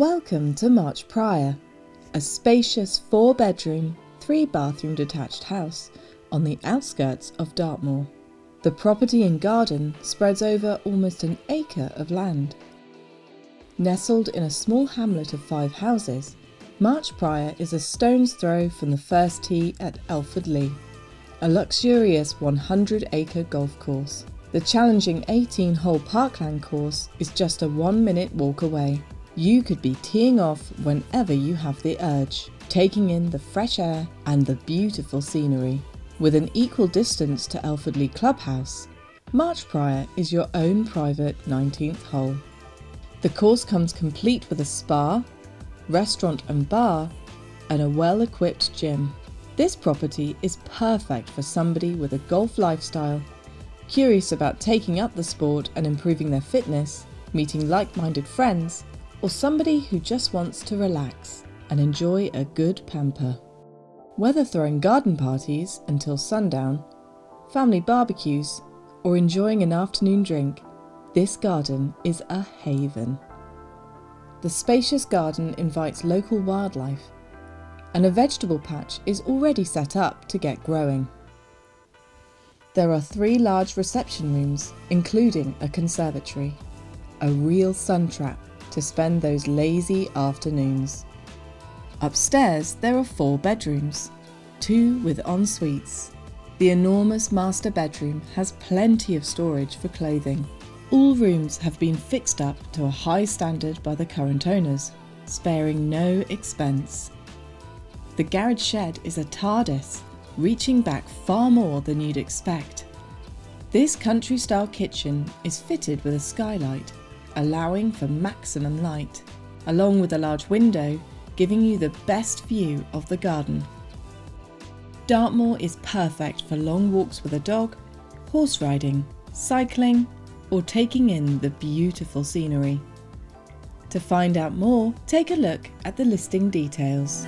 Welcome to March Prior, a spacious four bedroom, three bathroom detached house on the outskirts of Dartmoor. The property and garden spreads over almost an acre of land. Nestled in a small hamlet of five houses, March Prior is a stone's throw from the first tee at Elfordleigh, a luxurious 100 acre golf course. The challenging 18 hole parkland course is just a one minute walk away. You could be teeing off whenever you have the urge, taking in the fresh air and the beautiful scenery. With an equal distance to Elfordleigh Clubhouse, March Prior is your own private 19th hole. The course comes complete with a spa, restaurant and bar, and a well equipped gym. This property is perfect for somebody with a golf lifestyle, curious about taking up the sport and improving their fitness, meeting like minded friends, or somebody who just wants to relax and enjoy a good pamper. Whether throwing garden parties until sundown, family barbecues, or enjoying an afternoon drink, this garden is a haven. The spacious garden invites local wildlife, and a vegetable patch is already set up to get growing. There are three large reception rooms, including a conservatory, a real sun trap to spend those lazy afternoons. Upstairs, there are four bedrooms, two with en suites. The enormous master bedroom has plenty of storage for clothing. All rooms have been fixed up to a high standard by the current owners, sparing no expense. The garage shed is a TARDIS, reaching back far more than you'd expect. This country style kitchen is fitted with a skylight allowing for maximum light, along with a large window giving you the best view of the garden. Dartmoor is perfect for long walks with a dog, horse riding, cycling, or taking in the beautiful scenery. To find out more, take a look at the listing details.